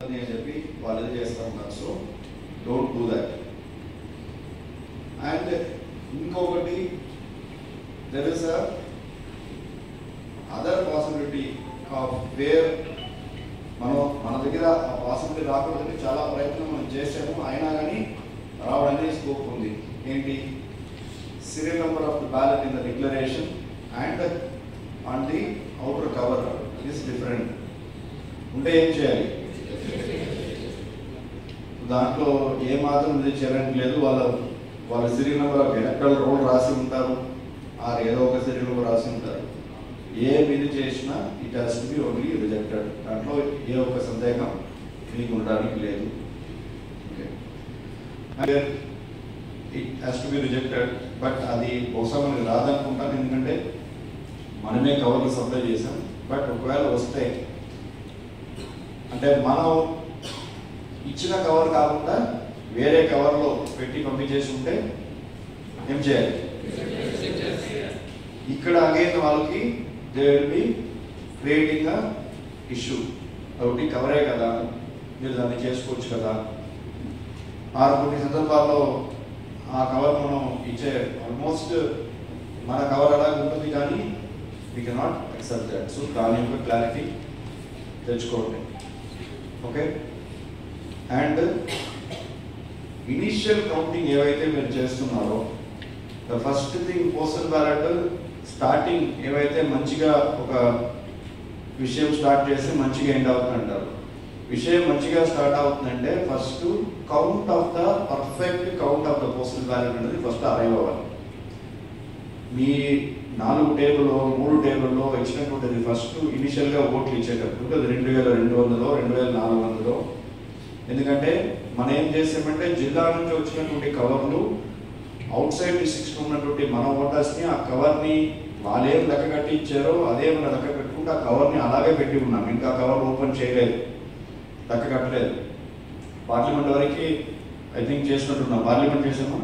అని చెప్పి వాళ్ళు ఏదో చేస్తూ so don't do that and ఇంకొకటి there is a other possibility of where మనం మన దగ్గర ఆ పాసిబిలిటీ రాకూడదని చాలా ప్రయత్నం మనం చేసాము అయినా కానీ రావడానికి స్కోప్ ఉంది. ఏంటి? Serial number of the ballot in the declaration and on the outer cover is different ఉంటే ఏం చేయాలి? దాంట్లో ఏ మాత్రం ఇది చేయడానికి లేదు. వాళ్ళ వాళ్ళ serial number of electoral roll రాసి ఉంటారు. ఆ ఏదో ఒక సీరియల్ నెంబర్ రాసి ఉంటారు. ఏ ఇది చేసినా it has to be only rejected దాంట్లో ఏ ఒక్క సందేహం మీకు ఉండడానికి లేదు. It has to be rejected but అది బహుశా మనకి రాదనుకుంటాను. ఎందుకంటే మనమే కవర్లు సప్లై చేసాం బట్ ఒకవేళ వస్తే అంటే మనం ఇచ్చిన కవర్ కాకుండా వేరే కవర్లో పెట్టి పంపించేసి ఉంటే ఏం చేయాలి? ఇక్కడ అగైన్ వాళ్ళకి they will be creating a issue ఒకటి కవరే కదా మీరు దాన్ని చేసుకోవచ్చు కదా. ఆరు కొన్ని సందర్భాల్లో ఆ కవర్ మనం ఇచ్చే ఆల్మోస్ట్ మన కవర్ అలా ఉంటుంది కానీ we cannot accept that so దాని యొక్క క్లారిటీ తెచ్చుకోండి ఓకే అండ్ ఇనిషియల్ కౌంటింగ్ ఏవైతే మీరు చేస్తున్నారో the first thing postal ballot starting ఏవైతే మంచిగా ఒక విషయం స్టార్ట్ చేస్తే మంచిగా ఎండ్ అవుతుందంటారు. విషయం మంచిగా స్టార్ట్ అవుతుందంటే first count of the perfect count of the postal ballot అనేది ఫస్ట్ అరైవ్ అవ్వాలి. మీ నాలుగు టేబుల్లో మూడు టేబుల్లో ఇచ్చినటువంటిది ఫస్ట్ ఇనిషియల్గా ఓట్లు ఇచ్చేటప్పుడు అది రెండు వేల రెండు వందలో రెండు వేల నాలుగు వందలు. ఎందుకంటే మనం ఏం చేసామంటే జిల్లా నుంచి వచ్చినటువంటి కవర్లు అవుట్ సైడ్ డిస్ట్రిక్ట్స్ ఉన్నటువంటి మన ఓటర్స్ని ఆ కవర్ని వాళ్ళేం లెక్క కట్టి ఇచ్చారో అదే మన లెక్క పెట్టుకుంటే ఆ కవర్ని అలాగే పెట్టి ఉన్నాం. ఇంకా కవర్ ఓపెన్ చేయలేదు. లెక్క కట్టలేదు. పార్లమెంట్ వరకు ఐ థింక్ చేసినట్టున్నాం. పార్లమెంట్ చేసాము